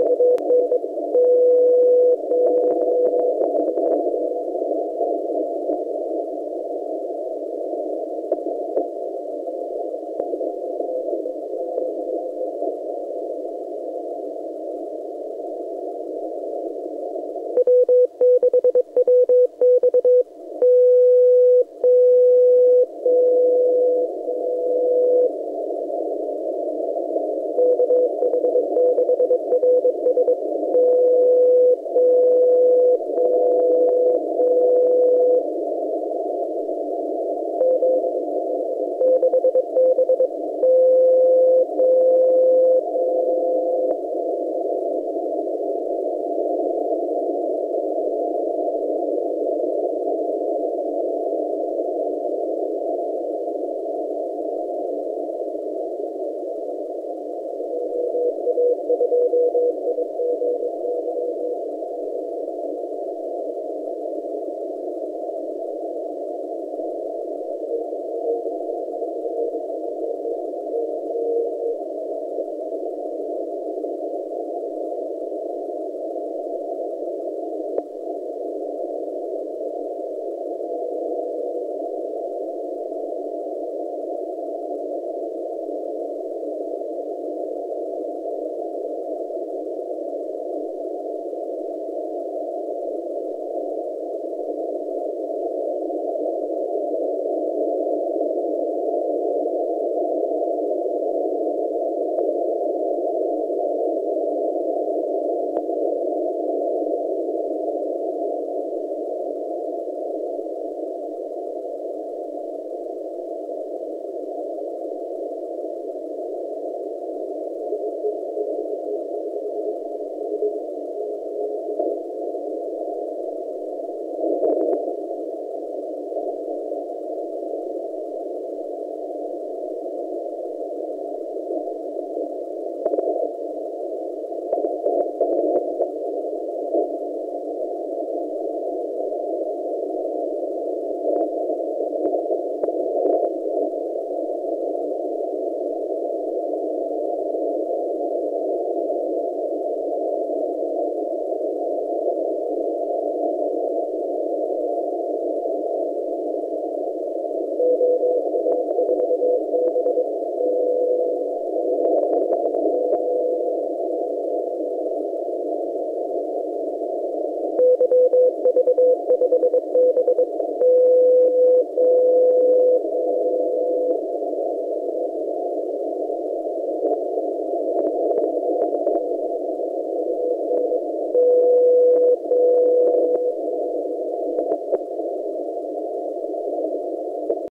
you.